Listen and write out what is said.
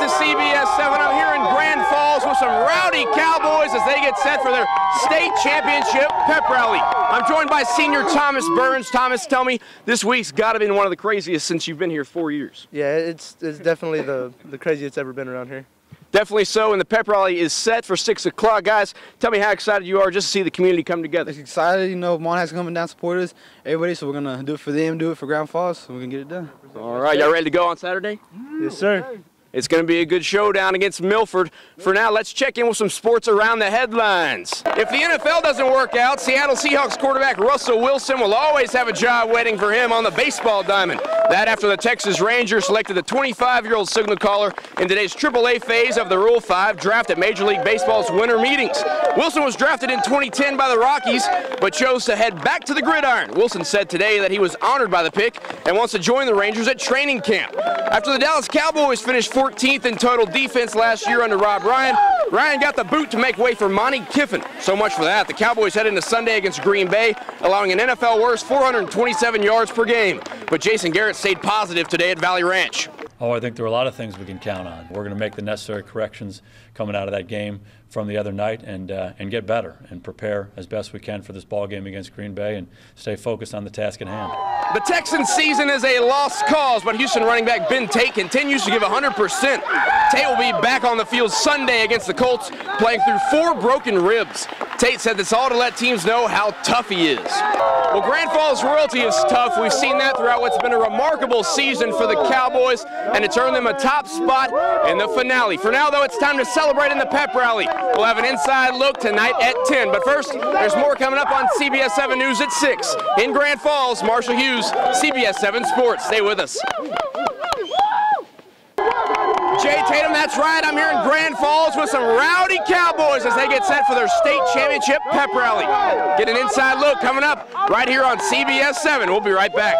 to CBS 7. I'm here in Grandfalls with some rowdy Cowboys as they get set for their state championship pep rally. I'm joined by senior Thomas Burns. Thomas, tell me, this week's got to be one of the craziest since you've been here four years. Yeah, it's it's definitely the the craziest it's ever been around here. Definitely so, and the pep rally is set for 6 o'clock. Guys, tell me how excited you are just to see the community come together. It's excited, you know, Monarchs coming down, support us, everybody, so we're going to do it for them, do it for Grandfalls, so we're going to get it done. All right, y'all ready to go on Saturday? Yes, sir. It's going to be a good showdown against Milford. For now, let's check in with some sports around the headlines. If the NFL doesn't work out, Seattle Seahawks quarterback Russell Wilson will always have a job waiting for him on the baseball diamond. That after the Texas Rangers selected the 25-year-old signal caller in today's AAA phase of the Rule 5 draft at Major League Baseball's winter meetings. Wilson was drafted in 2010 by the Rockies, but chose to head back to the gridiron. Wilson said today that he was honored by the pick and wants to join the Rangers at training camp. After the Dallas Cowboys finished 14th in total defense last year under Rob Ryan. Ryan got the boot to make way for Monte Kiffin. So much for that. The Cowboys head into Sunday against Green Bay, allowing an NFL worst 427 yards per game. But Jason Garrett stayed positive today at Valley Ranch. Oh, I think there are a lot of things we can count on. We're going to make the necessary corrections coming out of that game from the other night and uh, and get better and prepare as best we can for this ball game against Green Bay and stay focused on the task at hand. The Texans season is a lost cause, but Houston running back Ben Tate continues to give 100%. Tate will be back on the field Sunday against the Colts, playing through four broken ribs. Tate said this all to let teams know how tough he is. Well, Grandfalls-Royalty is tough. We've seen that throughout what's been a remarkable season for the Cowboys, and it's earned them a top spot in the finale. For now, though, it's time to celebrate in the pep rally. We'll have an inside look tonight at 10. But first, there's more coming up on CBS 7 News at 6. In Grandfalls, Marshall Hughes, CBS 7 Sports. Stay with us. Jay Tatum, that's right. I'm here in Grandfalls with some rowdy Cowboys as they get set for their state championship pep rally. Get an inside look coming up right here on CBS 7. We'll be right back.